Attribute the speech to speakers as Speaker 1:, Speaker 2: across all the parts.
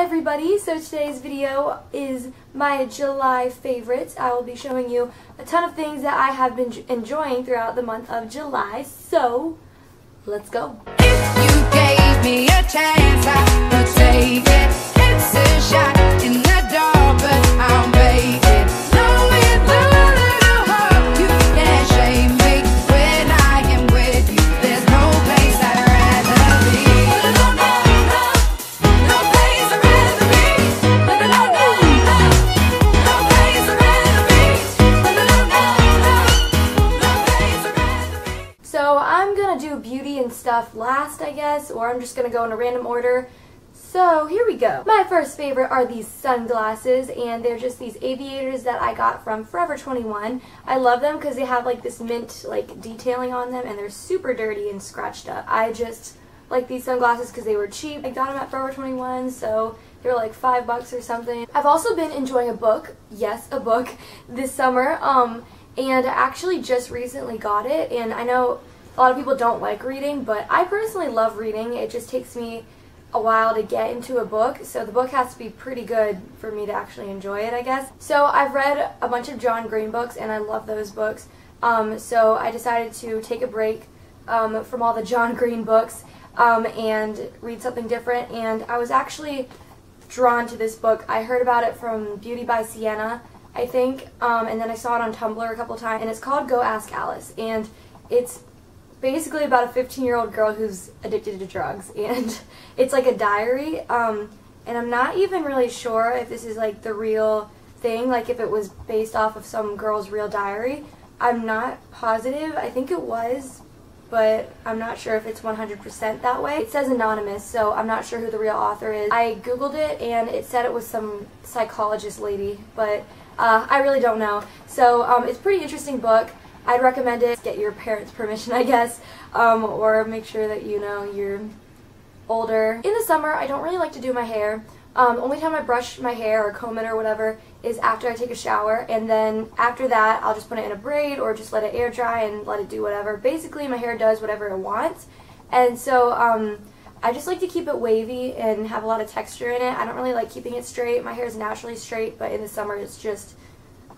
Speaker 1: everybody, so today's video is my July favorites. I will be showing you a ton of things that I have been enjoying throughout the month of July, so let's go. Stuff last, I guess, or I'm just gonna go in a random order. So here we go. My first favorite are these sunglasses, and they're just these aviators that I got from Forever 21. I love them because they have like this mint like detailing on them, and they're super dirty and scratched up. I just like these sunglasses because they were cheap. I got them at Forever 21, so they were like five bucks or something. I've also been enjoying a book, yes, a book, this summer. Um, and I actually just recently got it, and I know a lot of people don't like reading, but I personally love reading. It just takes me a while to get into a book, so the book has to be pretty good for me to actually enjoy it, I guess. So I've read a bunch of John Green books, and I love those books. Um, so I decided to take a break um, from all the John Green books um, and read something different. And I was actually drawn to this book. I heard about it from Beauty by Sienna, I think, um, and then I saw it on Tumblr a couple times. And it's called Go Ask Alice, and it's basically about a 15 year old girl who's addicted to drugs and it's like a diary um, and i'm not even really sure if this is like the real thing like if it was based off of some girl's real diary. I'm not positive. I think it was but i'm not sure if it's 100% that way. It says anonymous so i'm not sure who the real author is. I googled it and it said it was some psychologist lady but uh, i really don't know. So um, it's a pretty interesting book I'd recommend it. Get your parents' permission, I guess, um, or make sure that you know you're older. In the summer, I don't really like to do my hair. Um, only time I brush my hair or comb it or whatever is after I take a shower, and then after that, I'll just put it in a braid or just let it air dry and let it do whatever. Basically, my hair does whatever it wants, and so um, I just like to keep it wavy and have a lot of texture in it. I don't really like keeping it straight. My hair is naturally straight, but in the summer, it's just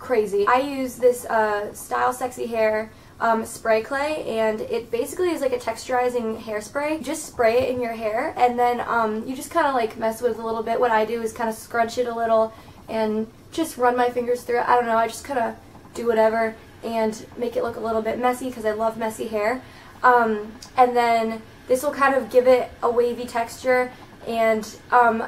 Speaker 1: crazy. I use this uh, Style Sexy Hair um, spray clay and it basically is like a texturizing hairspray. You just spray it in your hair and then um, you just kind of like mess with it a little bit. What I do is kind of scrunch it a little and just run my fingers through it. I don't know, I just kind of do whatever and make it look a little bit messy because I love messy hair. Um, and then this will kind of give it a wavy texture and um,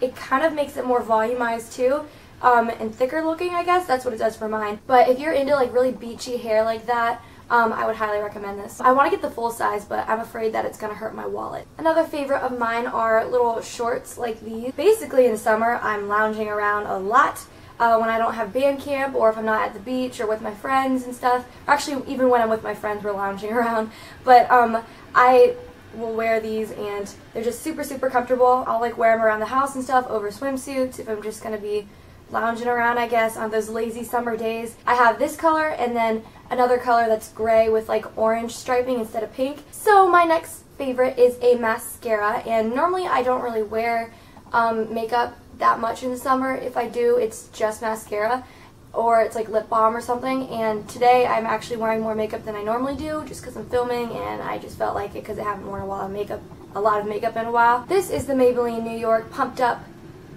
Speaker 1: it kind of makes it more volumized too um, and thicker looking, I guess. That's what it does for mine. But if you're into like really beachy hair like that, um, I would highly recommend this. I want to get the full size, but I'm afraid that it's going to hurt my wallet. Another favorite of mine are little shorts like these. Basically in summer, I'm lounging around a lot. Uh, when I don't have band camp or if I'm not at the beach or with my friends and stuff. Actually, even when I'm with my friends, we're lounging around. But um, I will wear these and they're just super, super comfortable. I'll like wear them around the house and stuff over swimsuits if I'm just going to be lounging around, I guess, on those lazy summer days. I have this color and then another color that's gray with like orange striping instead of pink. So my next favorite is a mascara and normally I don't really wear um, makeup that much in the summer. If I do, it's just mascara or it's like lip balm or something and today I'm actually wearing more makeup than I normally do just because I'm filming and I just felt like it because I haven't worn a lot of makeup a lot of makeup in a while. This is the Maybelline New York Pumped Up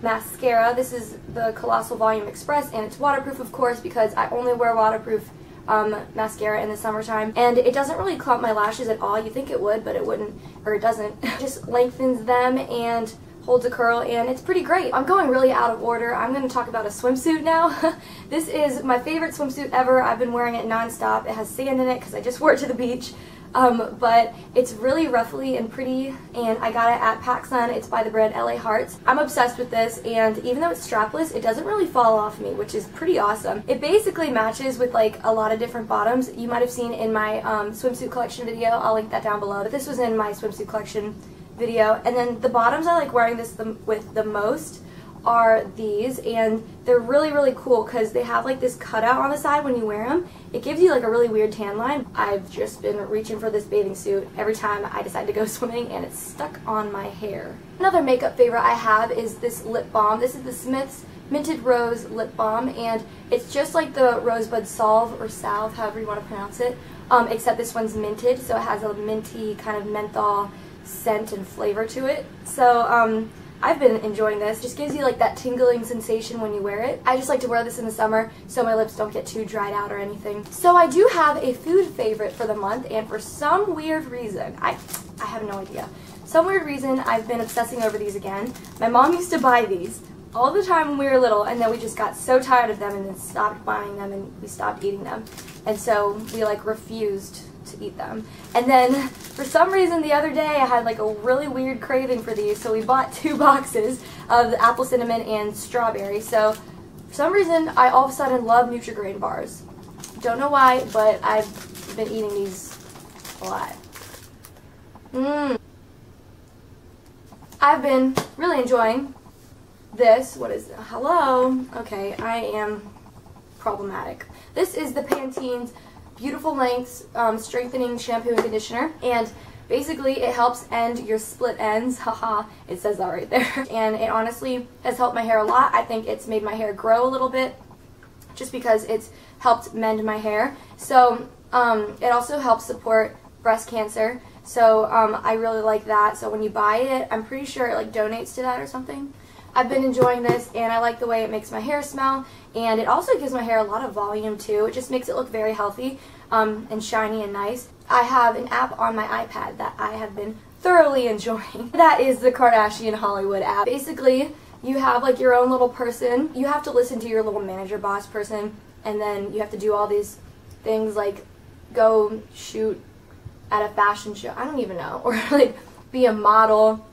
Speaker 1: mascara. This is the Colossal Volume Express, and it's waterproof, of course, because I only wear waterproof um, mascara in the summertime. And it doesn't really clump my lashes at all. You think it would, but it wouldn't, or it doesn't. Just lengthens them and holds a curl, and it's pretty great. I'm going really out of order. I'm going to talk about a swimsuit now. this is my favorite swimsuit ever. I've been wearing it nonstop. It has sand in it because I just wore it to the beach. Um, but it's really ruffly and pretty and I got it at PacSun. It's by the brand LA Hearts. I'm obsessed with this and even though it's strapless, it doesn't really fall off me, which is pretty awesome. It basically matches with like a lot of different bottoms. You might have seen in my um, swimsuit collection video. I'll link that down below. But this was in my swimsuit collection video. And then the bottoms I like wearing this the, with the most are these and they're really really cool because they have like this cutout on the side when you wear them it gives you like a really weird tan line. I've just been reaching for this bathing suit every time I decide to go swimming and it's stuck on my hair. Another makeup favorite I have is this lip balm. This is the Smith's Minted Rose Lip Balm and it's just like the Rosebud Salve or Salve however you want to pronounce it um, except this one's minted so it has a minty kind of menthol scent and flavor to it. So um, I've been enjoying this. Just gives you like that tingling sensation when you wear it. I just like to wear this in the summer so my lips don't get too dried out or anything. So I do have a food favorite for the month and for some weird reason, I, I have no idea. Some weird reason I've been obsessing over these again. My mom used to buy these all the time when we were little and then we just got so tired of them and then stopped buying them and we stopped eating them. And so we like refused to eat them. And then for some reason the other day I had like a really weird craving for these, so we bought two boxes of the apple cinnamon and strawberry. So for some reason I all of a sudden love Nutri-Grain bars. Don't know why, but I've been eating these a lot. Mmm. I've been really enjoying this. What is it? Hello? Okay, I am problematic. This is the Pantene's Beautiful Lengths um, Strengthening Shampoo and Conditioner. And basically it helps end your split ends. Haha, it says that right there. And it honestly has helped my hair a lot. I think it's made my hair grow a little bit just because it's helped mend my hair. So um, it also helps support breast cancer. So um, I really like that. So when you buy it, I'm pretty sure it like donates to that or something. I've been enjoying this and I like the way it makes my hair smell and it also gives my hair a lot of volume too. It just makes it look very healthy um, and shiny and nice. I have an app on my iPad that I have been thoroughly enjoying. That is the Kardashian Hollywood app. Basically, you have like your own little person. You have to listen to your little manager boss person and then you have to do all these things like go shoot at a fashion show. I don't even know. Or like be a model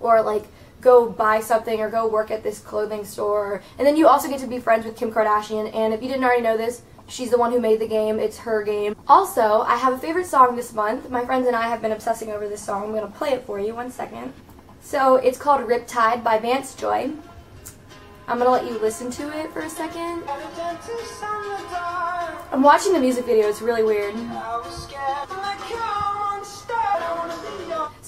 Speaker 1: or like go buy something or go work at this clothing store. And then you also get to be friends with Kim Kardashian. And if you didn't already know this, she's the one who made the game. It's her game. Also, I have a favorite song this month. My friends and I have been obsessing over this song. I'm going to play it for you. One second. So it's called Riptide by Vance Joy. I'm going to let you listen to it for a second. I'm watching the music video. It's really weird.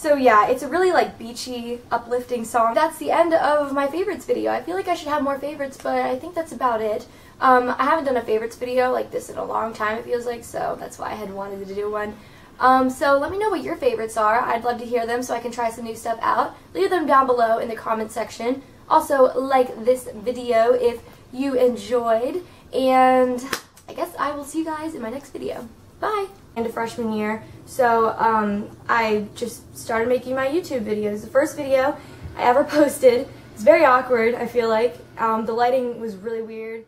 Speaker 1: So yeah, it's a really like beachy, uplifting song. That's the end of my favorites video. I feel like I should have more favorites, but I think that's about it. Um, I haven't done a favorites video like this in a long time, it feels like, so that's why I had wanted to do one. Um, so let me know what your favorites are. I'd love to hear them so I can try some new stuff out. Leave them down below in the comment section. Also, like this video if you enjoyed, and I guess I will see you guys in my next video. Bye! Into freshman year, so um, I just started making my YouTube videos. The first video I ever posted. It's very awkward, I feel like. Um, the lighting was really weird.